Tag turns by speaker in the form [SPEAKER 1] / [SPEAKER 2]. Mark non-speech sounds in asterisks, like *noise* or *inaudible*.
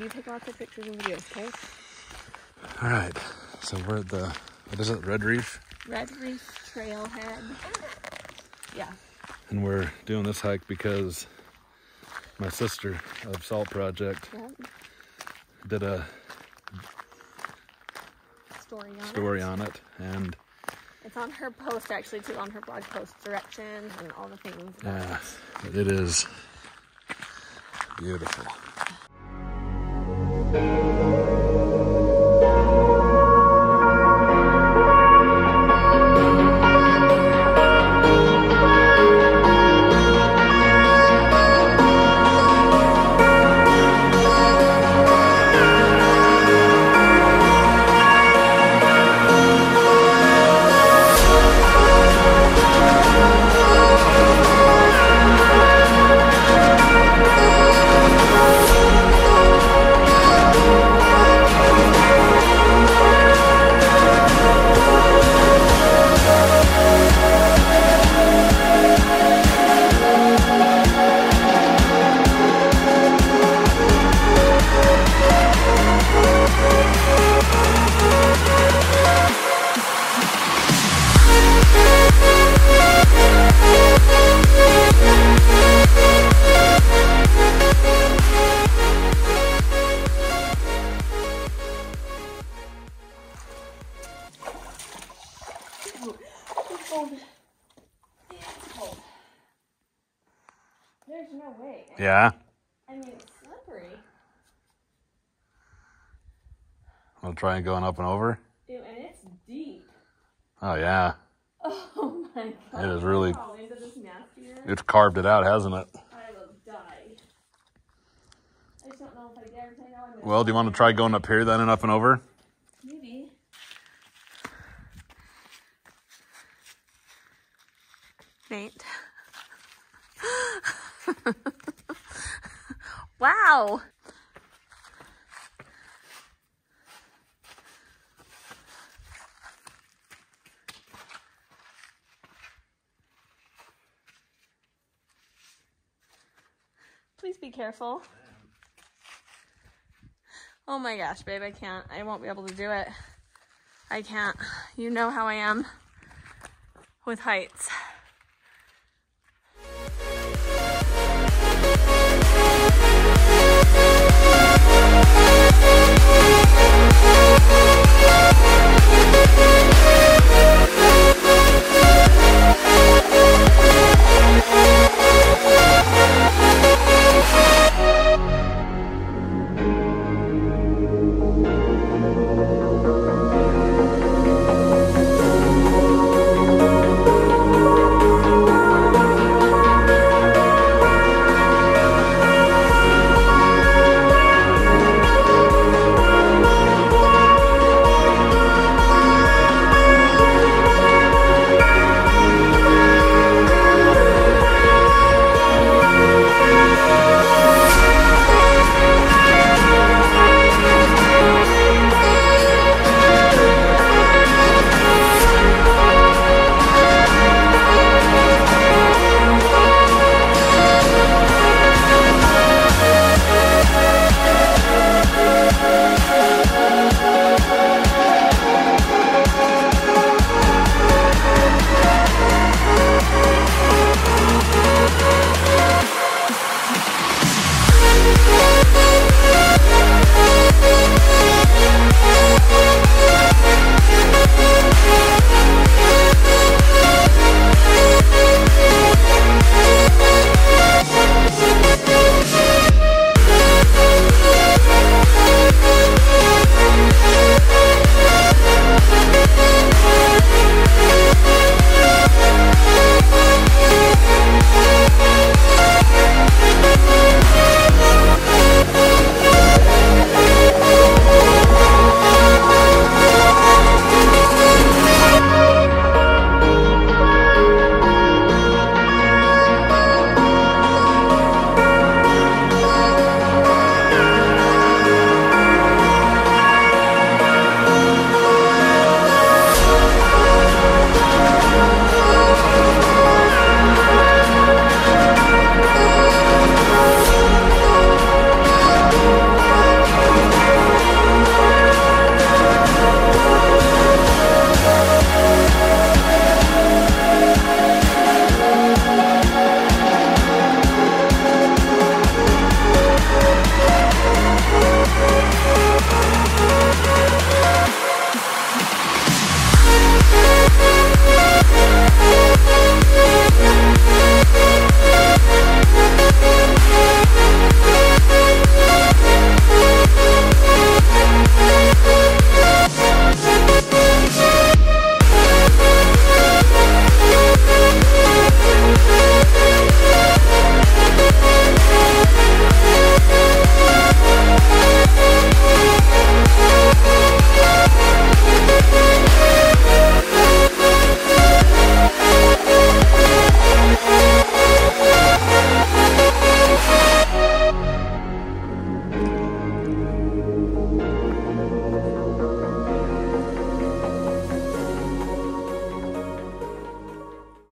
[SPEAKER 1] You take lots of pictures and videos, okay?
[SPEAKER 2] All right, so we're at the, what is it, Red Reef?
[SPEAKER 1] Red Reef Trailhead. Yeah.
[SPEAKER 2] And we're doing this hike because my sister of Salt Project did a
[SPEAKER 1] Story on
[SPEAKER 2] story
[SPEAKER 1] it.
[SPEAKER 2] on it. And
[SPEAKER 1] It's on her post actually too, on her blog post directions and all the things.
[SPEAKER 2] yeah, it is beautiful.
[SPEAKER 1] Cold. There's no way.
[SPEAKER 2] Yeah,
[SPEAKER 1] I mean, it's slippery.
[SPEAKER 2] I'll try and going up and over.
[SPEAKER 1] Ew, and it's deep.
[SPEAKER 2] Oh yeah. It is really- oh,
[SPEAKER 1] Fall into this nasty area.
[SPEAKER 2] it's carved it out, hasn't it?
[SPEAKER 1] I will die. I don't know if I dare. 'cause I know
[SPEAKER 2] Well, do you want to try going up here then and up and over?
[SPEAKER 1] Maybe. Nate. *laughs* wow. Please be careful. Oh my gosh, babe, I can't. I won't be able to do it. I can't. You know how I am with heights.